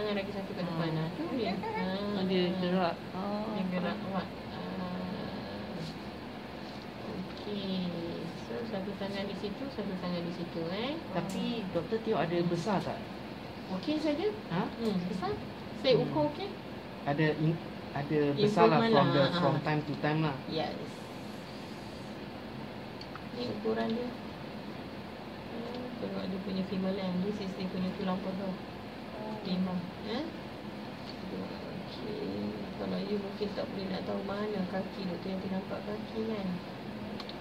tangan lagi satu kat depan. Ha. Tu dia. Ha. Dia gerak. Oh. Dia gerak kuat. Ah. Okey. So satu tangan di situ, satu tangan di situ eh. Tapi doktor tengok ada besar tak? Okey saja. Ha? Hmm, besar. Saya Hmm. ukur okey. Ada in, ada besar lah from the ha, from time to time lah. Yes. Ni ukuran dia. Hmm, Tengok dia punya femur. This is dia punya tulang paha. Eh? Okey. Kalau you mungkin tak boleh nak tahu mana kaki doktor yang nampak kaki kan.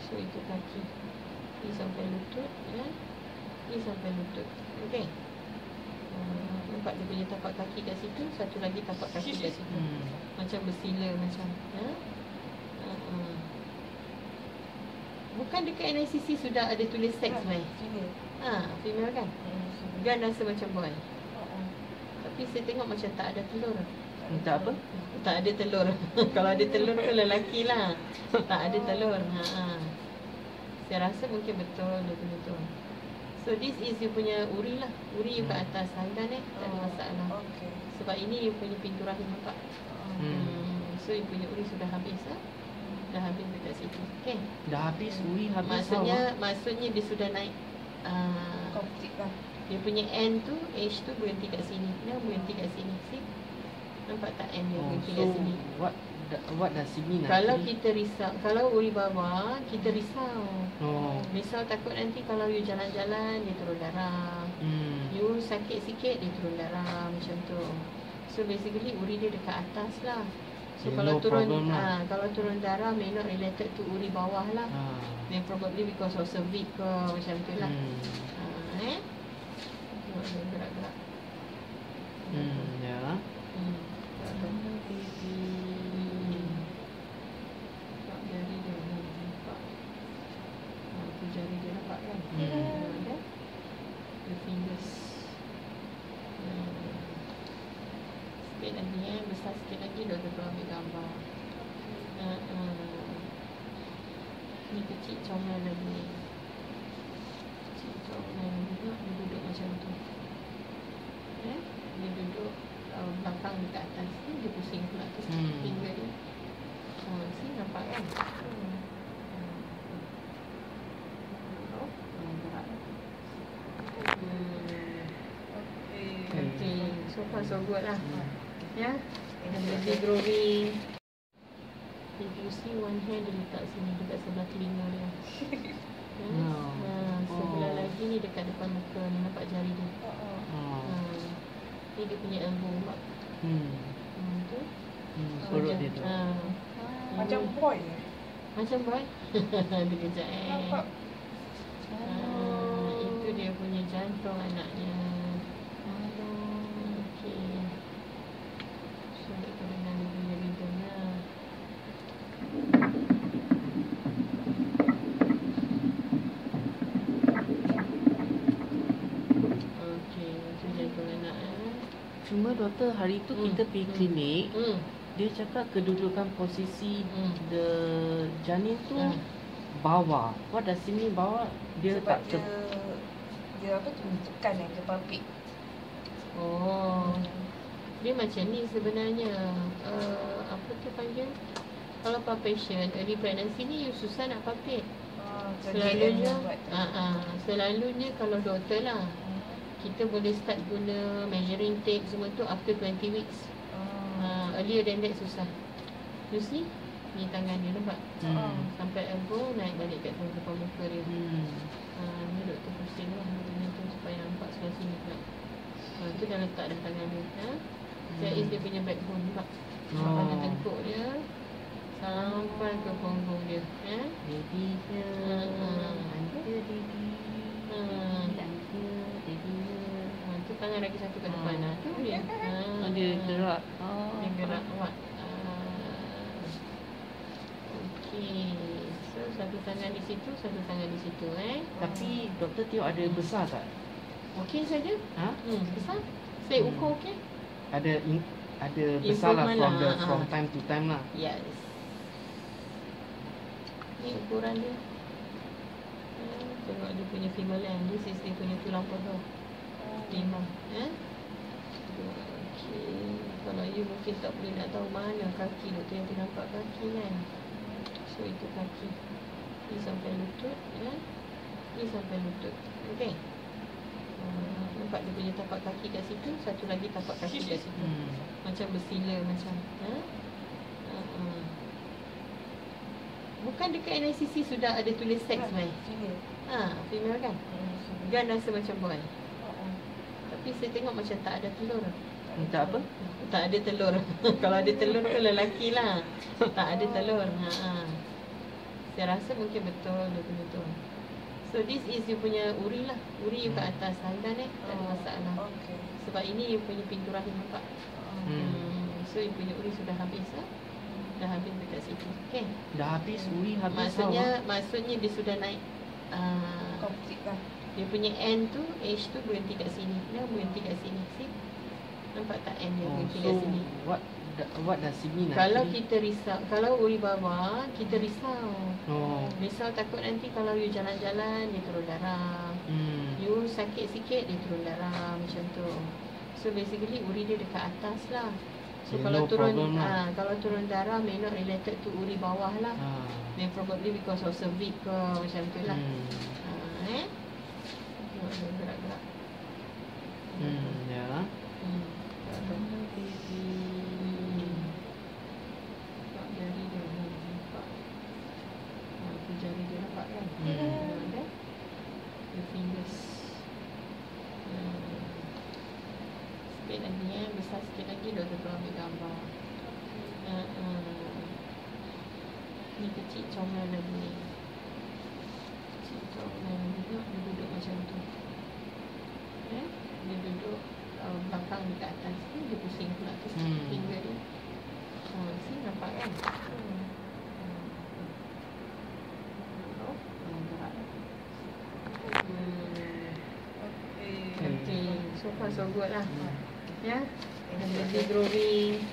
So itu kaki. Ni sampai lutut. Ya? Ni sampai lutut. Okey. Hmm, nampak dia punya tapak kaki kat situ. Satu lagi tapak kaki kat situ. Hmm. Macam bersila macam. Ha? Uh-uh. Bukan dekat NICC sudah ada tulis seks mai. Ha, female kan? Gan rasa macam boy. Tapi saya tengok macam tak ada telur. Minta apa? Tak ada telur. Kalau ada telur tu lelaki lah. Tak ada telur. Ha, ha. Saya rasa mungkin betul dia punya tu. So this is you punya uri lah. Uri you kat atas hailan eh. Tak ada masalah. Okey. Sebab ini you punya pintu rahim nampak. Hmm. Hmm. So you punya uri sudah habis lah. Dah habis dekat situ. Okay. Dah habis uri habis Maksudnya maksudnya dia sudah naik uh, Komplit lah. Dia punya end tu H tu berhenti kat sini. Dia berhenti kat sini. See? Nampak tak end dia Oh, berhenti so kat sini. what what does it mean Kalau actually? kita risau, kalau uri bawah, kita risau. Oh. Risau takut nanti kalau you jalan-jalan dia turun darah. Hmm. You sakit sikit dia turun darah macam tu. So basically uri dia dekat atas lah. So Yeah, kalau no turun problem lah. ah kalau turun darah may not related to uri bawah lah. Ah. Then probably because of cervix ke macam tu lah. Hmm. Ah, eh. Dia gerak-gerak. Hmm, ya. Hmm. gerak-gerak. Hmm. Nampak jari dia nampak. Tu jari dia nampak kan? Hmm. Nampak? The fingers. Hmm. Sikit lagi eh, besar sikit lagi doktor tu ambil gambar. Uh, uh. Ni kecil comel lagi. Comel juga dia duduk macam tu. Eh? Dia duduk uh, belakang dekat atas ni dia pusing pula tu Hmm. finger dia. Ha, sini nampak kan? Hmm. Oh, hmm. Okay, so far so good lah. Hmm. Ya. And baby growing. If you see one hand dia letak sini dekat sebelah telinga dia. Ya. Oh. Ha, sebelah Oh. lagi ni dekat depan muka ni nampak jari dia. Oh, Oh. Ha. Ni dia punya elbow nampak. Hmm. Hmm, tu. Hmm. Perut dia tu. Ha. Macam boy eh. Macam boy. dia kejap eh. Nampak. Ah, itu dia punya jantung anaknya. Aduh, okey. So, kita dengar dia punya rhythm lah. Okey, itu jantung anak eh. Cuma doktor hari tu Hmm. kita pergi Hmm. klinik, Hmm. dia cakap kedudukan posisi Hmm. the janin tu Hmm. bawah. What does it mean bawah? Dia Sebab tak dia dia apa tu tekan eh dia papik. Oh, dia macam ni sebenarnya. Uh, apa tu panggil? Kalau palpation, early pregnancy ni you susah nak palpate. Ah, Selalunya, ah, ah, selalunya kalau doktor lah, kita boleh start guna measuring tape semua tu after 20 weeks. Ah. Uh, earlier than that susah. You see? Ni tangan dia nampak? Hmm. Sampai elbow naik balik kat depan depan muka dia. Hmm. Uh, ni doktor pusing lah benda tu supaya nampak sebelah sini pula. Uh, tu dah letak dah tangan dia. Ha? That is dia punya backbone nampak? Oh. Pada tengkuk dia sampai ke punggung dia. Eh? Baby dia, Hmm. ada baby. Hmm. Ada baby. Ha, tu tangan lagi satu kat depan lah. Tu dia. Ha, dia gerak. Oh. Dia gerak kuat. Okey. So satu tangan di situ, satu tangan di situ eh. Tapi doktor tengok ada besar tak? Okey saja. Ha? Hmm, besar. Saya Hmm. ukur okey. Ada in, ada besar lah from lah, the ha, from ha. time to time lah. Yes. Ni ukuran dia. Tengok dia punya femur length. This is dia punya tulang paha. Lima. Eh? Dua. you mungkin tak boleh nak tahu mana kaki doktor yang nampak kaki kan. So itu kaki. Ni sampai lutut ya. Ni sampai lutut. Okey. Uh, nampak dia punya tapak kaki kat situ, satu lagi tapak kaki kat situ. Hmm. Macam bersila macam. Ha? Uh-uh. Bukan dekat NICC sudah ada tulis seks mai. Sini. Ha, female kan? Hmm. Gan rasa macam boy. Oh, Tapi saya tengok macam tak ada telur. Minta apa? Tak ada telur. Kalau ada telur tu lelaki lah. Tak ada telur. Ha, ha. Saya rasa mungkin betul betul-betul. So this is you punya uri lah. Uri you kat Hmm. atas haidan eh. Tak ada Oh, masalah. Sebab ini you punya pintu rahim nampak. Oh. Hmm. So you punya uri sudah habis lah. Dah habis dekat situ. Okay. Dah habis uri habis Maksudnya maksudnya dia sudah naik uh, Complete lah. dia punya end tu H tu berhenti kat sini. Dia berhenti kat sini. See? Nampak tak end dia Oh, berhenti so kat sini. what what does it mean Kalau actually? kita risau, kalau uri bawah, kita risau. Oh. Risau takut nanti kalau you jalan-jalan, dia turun darah. Hmm. You sakit sikit, dia turun darah macam tu. So basically uri dia dekat atas lah. So Yeah, kalau no turun lah. ah kalau turun darah may not related to uri bawah lah. Ah. May probably because of cervix ke macam tu lah. Hmm. Ah, eh? Gerak-gerak. Hmm, ya. Hmm. gerak-gerak. Hmm. Nampak jari dia nampak. Ah, jari dia nampak kan? Hmm. The fingers. Hmm. Sikit lagi eh, besar sikit lagi doktor tu ambil gambar. Uh, uh. Ni kecil comel lagi ni. Kecil comel. Tengok dia duduk macam tu. Eh? Dia duduk uh, belakang dekat atas ni dia pusing pula tu. Hmm. Finger dia. Ha, sini nampak kan? Hmm. Hmm. Oh, hmm. Hmm. Hmm. So far so good lah. Hmm. Ya. Yeah. Jadi growing.